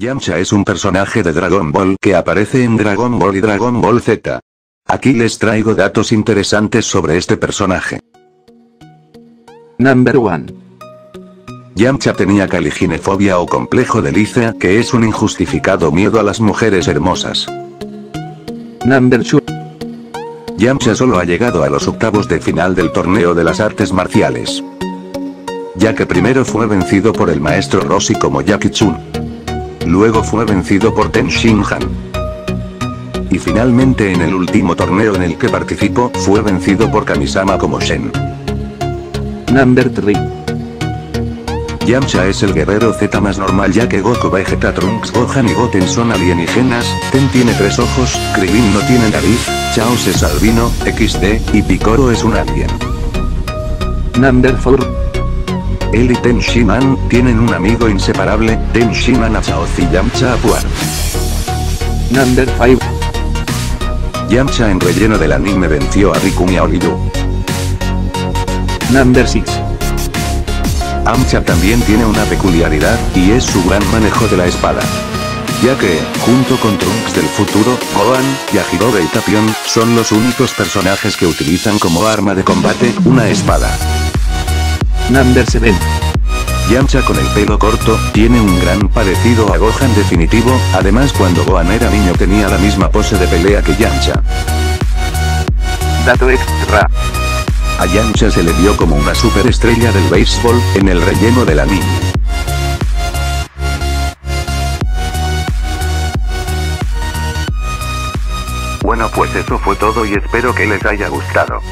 Yamcha es un personaje de Dragon Ball que aparece en Dragon Ball y Dragon Ball Z. Aquí les traigo datos interesantes sobre este personaje. Number 1. Yamcha tenía caliginefobia o complejo de Liza, que es un injustificado miedo a las mujeres hermosas. Number 2. Yamcha solo ha llegado a los octavos de final del torneo de las artes marciales. Ya que primero fue vencido por el maestro Rossi como Jackie Chun. Luego fue vencido por Ten Shin Han. Y finalmente en el último torneo en el que participó, fue vencido por Kamisama como Shen. Number 3. Yamcha es el guerrero Z más normal ya que Goku, Vegeta, Trunks, Gohan y Goten son alienígenas, Ten tiene tres ojos, Krillin no tiene nariz, Chaos es albino, XD, y Picoro es un alien. Number 4. Él y Ten Shiman tienen un amigo inseparable, Ten Shiman a Chaoz y Yamcha a Puar. Number 5. Yamcha en relleno del anime venció a Rikun y a Oliyu. Number 6. Amcha también tiene una peculiaridad, y es su gran manejo de la espada. Ya que, junto con Trunks del futuro, Gohan, Yajirobe y Tapion, son los únicos personajes que utilizan como arma de combate, una espada. Number 7. Yamcha con el pelo corto, tiene un gran parecido a Gohan definitivo, además cuando Gohan era niño tenía la misma pose de pelea que Yamcha. Dato extra. A Yamcha se le vio como una superestrella del béisbol, en el relleno del anime. Bueno pues eso fue todo y espero que les haya gustado.